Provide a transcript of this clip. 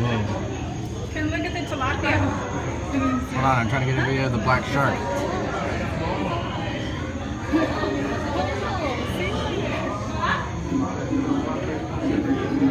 Whoa. Can look at the tilapia. Hold on, I'm trying to get a video of the black shark. Oh.